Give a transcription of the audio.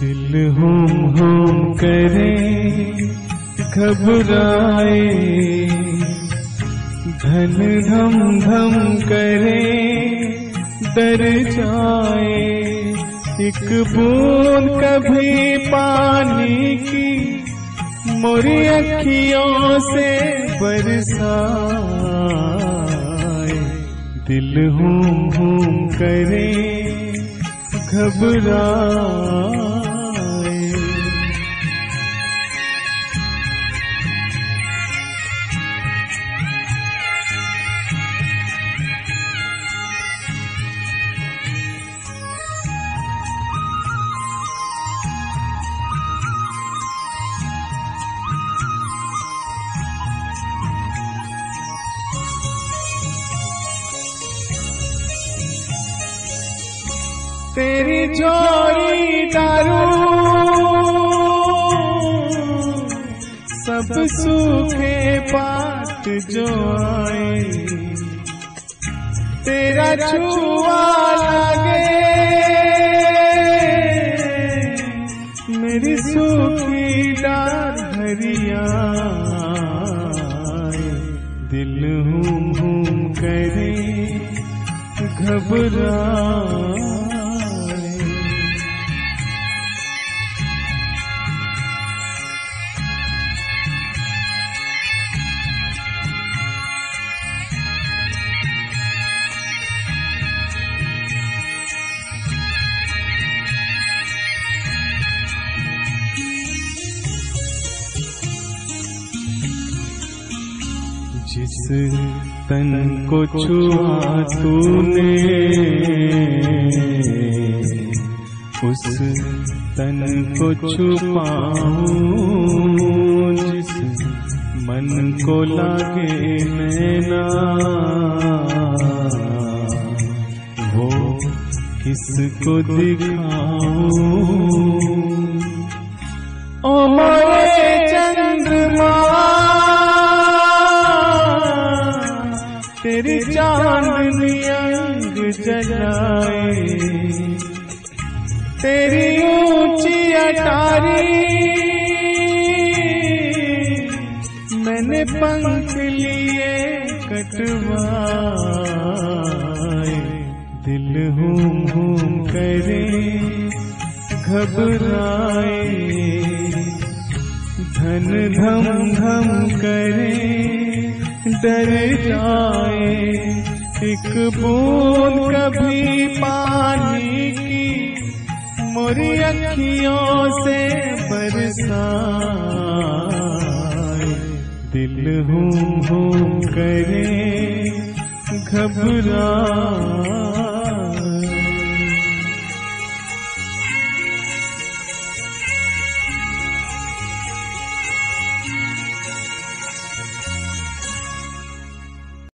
दिल हम हम करे, घबराए। धन धम धम करे, डर जाए। एक बूंद कभी पानी की, मोरी अखियों से बरसाए। दिल हूम हूम करे, घबराए। तेरी जोड़ी दारू सब सूखे पात जो आए। तेरा छुआ लगे। मेरी सूखी डार हरिया दिल हूम हूम करे घबराए जिस तन को छुआ तूने, उस तन को छुपाऊं जिस मन को लागे नैना वो किसको दिखाऊँ? ओ चांदनी अंग जलाए तेरी ऊँची अटारी। मैंने पंख लिए कटवाए। दिल हूम हूम करे घबराए। धन धम धम करे डर जाए। एक बूंद कभी पानी की मोरी अखियों से बरसाए। दिल हूँ हूँ करे, घबराए।